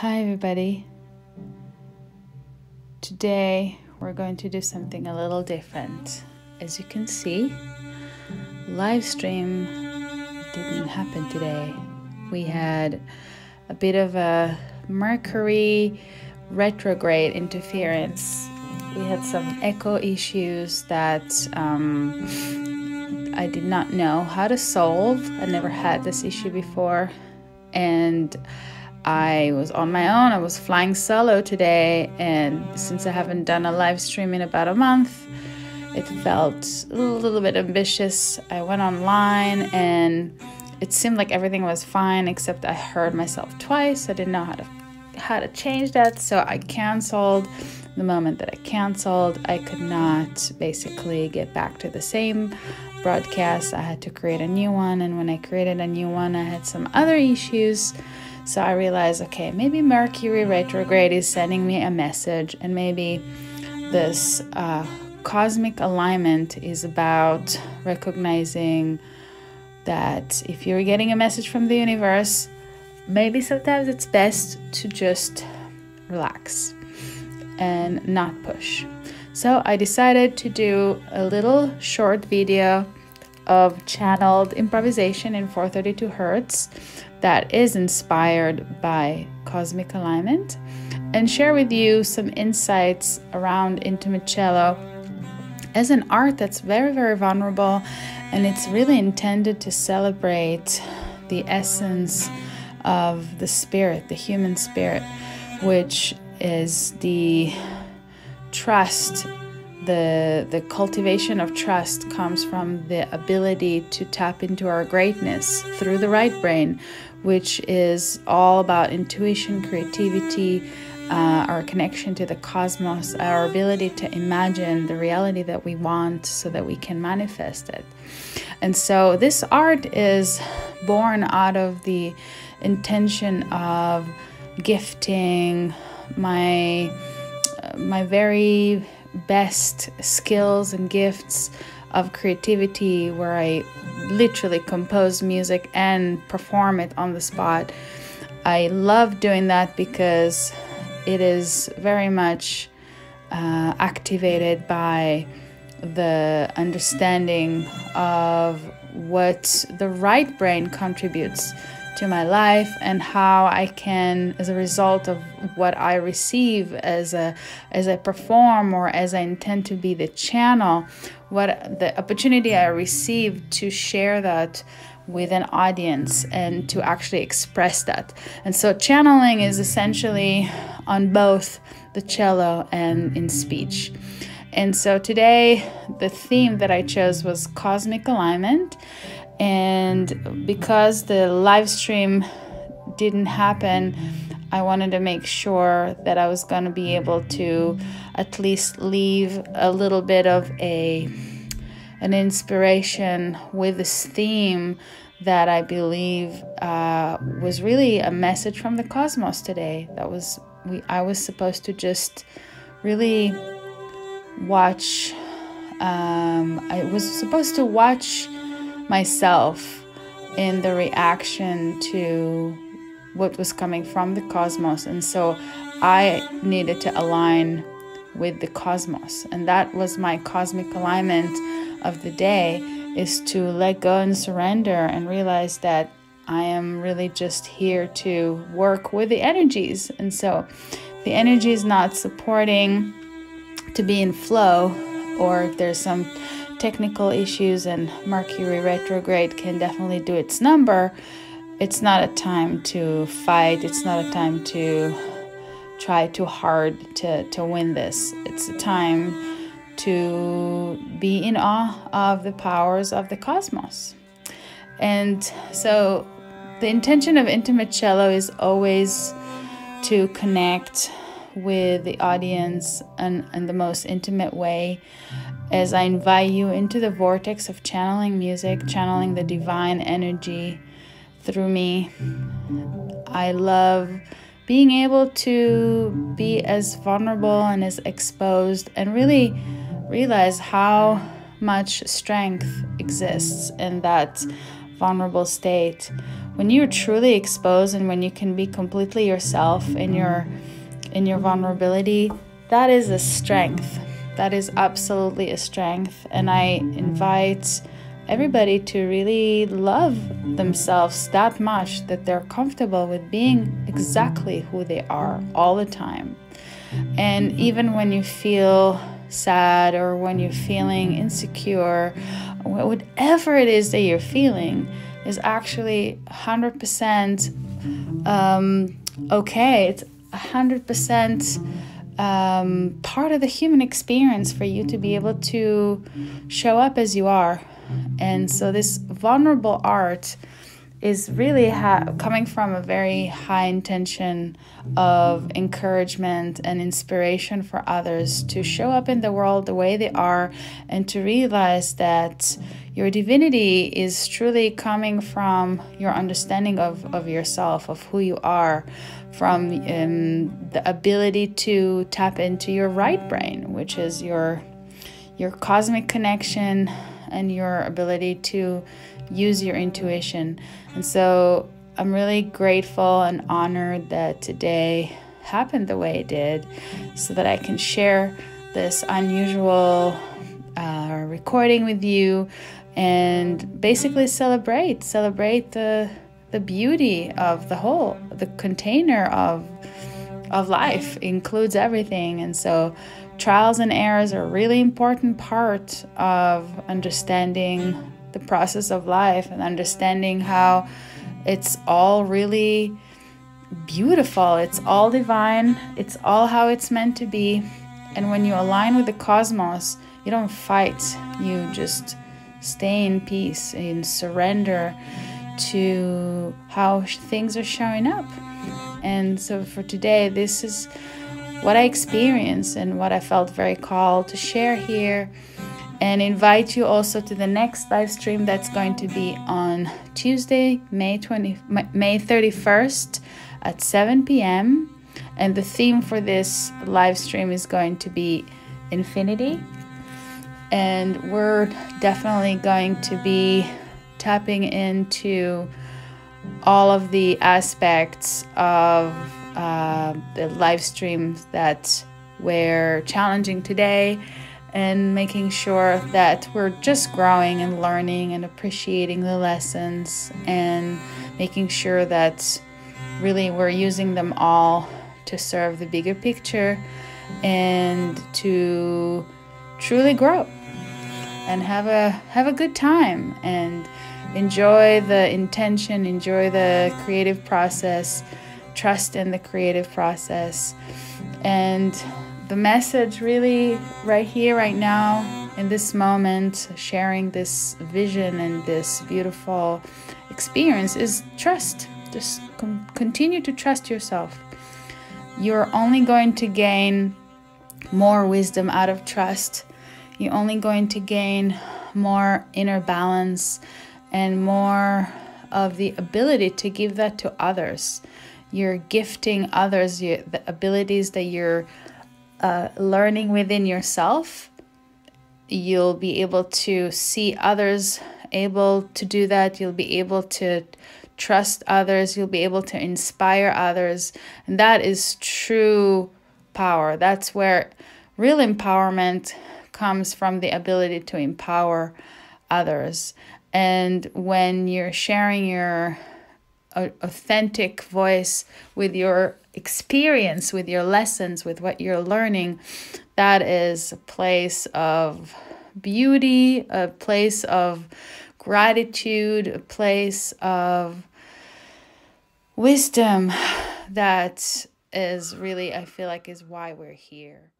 Hi, everybody. Today we're going to do something a little different. As you can see, live stream didn't happen today. We had a bit of a Mercury retrograde interference. We had some echo issues that um, I did not know how to solve. I never had this issue before. And I was on my own. I was flying solo today, and since I haven't done a live stream in about a month, it felt a little bit ambitious. I went online and it seemed like everything was fine except I heard myself twice. I didn't know how to how to change that, so I canceled. The moment that I canceled, I could not basically get back to the same broadcast. I had to create a new one, and when I created a new one, I had some other issues. So I realized, okay, maybe Mercury retrograde is sending me a message, and maybe this uh, cosmic alignment is about recognizing that if you're getting a message from the universe, maybe sometimes it's best to just relax and not push. So I decided to do a little short video of channeled improvisation in 432 hertz that is inspired by cosmic alignment and share with you some insights around intimate cello as an art that's very, very vulnerable and it's really intended to celebrate the essence of the spirit, the human spirit, which is the trust the the cultivation of trust comes from the ability to tap into our greatness through the right brain which is all about intuition creativity uh, our connection to the cosmos our ability to imagine the reality that we want so that we can manifest it. And so this art is born out of the intention of gifting my my very best skills and gifts of creativity where I literally compose music and perform it on the spot. I love doing that because it is very much uh, activated by the understanding of what the right brain contributes to my life and how I can, as a result of what I receive as a as I perform or as I intend to be the channel, what the opportunity I receive to share that with an audience and to actually express that. And so channeling is essentially on both the cello and in speech. And so today, the theme that I chose was cosmic alignment. And because the live stream didn't happen, I wanted to make sure that I was going to be able to at least leave a little bit of a an inspiration with this theme that I believe uh, was really a message from the cosmos today. That was we I was supposed to just really watch. Um, I was supposed to watch myself in the reaction to what was coming from the cosmos. And so I needed to align with the cosmos. And that was my cosmic alignment of the day is to let go and surrender and realize that I am really just here to work with the energies. And so the energy is not supporting to be in flow or if there's some technical issues and Mercury retrograde can definitely do its number, it's not a time to fight. It's not a time to try too hard to, to win this. It's a time to be in awe of the powers of the cosmos. And so the intention of Intimate Cello is always to connect with the audience in, in the most intimate way as I invite you into the vortex of channeling music, channeling the divine energy through me. I love being able to be as vulnerable and as exposed and really realize how much strength exists in that vulnerable state when you're truly exposed and when you can be completely yourself in your in your vulnerability, that is a strength. That is absolutely a strength. And I invite everybody to really love themselves that much that they're comfortable with being exactly who they are all the time. And even when you feel sad or when you're feeling insecure, whatever it is that you're feeling is actually 100% um, okay. It's 100% um, part of the human experience for you to be able to show up as you are. And so this vulnerable art is really ha- coming from a very high intention of encouragement and inspiration for others to show up in the world the way they are and to realize that your divinity is truly coming from your understanding of, of yourself, of who you are, from um, the ability to tap into your right brain, which is your your cosmic connection and your ability to use your intuition. And so I'm really grateful and honored that today happened the way it did so that I can share this unusual uh, recording with you and basically celebrate celebrate the the beauty of the whole the container of of life includes everything and so trials and errors are a really important part of understanding the process of life and understanding how it's all really beautiful. It's all divine. It's all how it's meant to be. And when you align with the cosmos, you don't fight. You just stay in peace and surrender to how things are showing up. And so for today, this is what I experienced and what I felt very called to share here and invite you also to the next live stream that's going to be on Tuesday, May 20 May 31st at 7 p.m. And the theme for this live stream is going to be infinity. And we're definitely going to be tapping into all of the aspects of uh, the live streams that were challenging today and making sure that we're just growing and learning and appreciating the lessons and making sure that really we're using them all to serve the bigger picture and to truly grow and have a have a good time and enjoy the intention enjoy the creative process trust in the creative process. And the message, really, right here, right now, in this moment, sharing this vision and this beautiful experience is trust. Just continue to trust yourself. You're only going to gain more wisdom out of trust. You're only going to gain more inner balance and more of the ability to give that to others. You're gifting others you, the abilities that you're uh, learning within yourself. You'll be able to see others able to do that. You'll be able to trust others. You'll be able to inspire others. And that is true power. That's where real empowerment comes from the ability to empower others and when you're sharing your uh, authentic voice with your experience, with your lessons, with what you're learning, that is a place of beauty, a place of gratitude, a place of wisdom that is really, I feel like, is why we're here.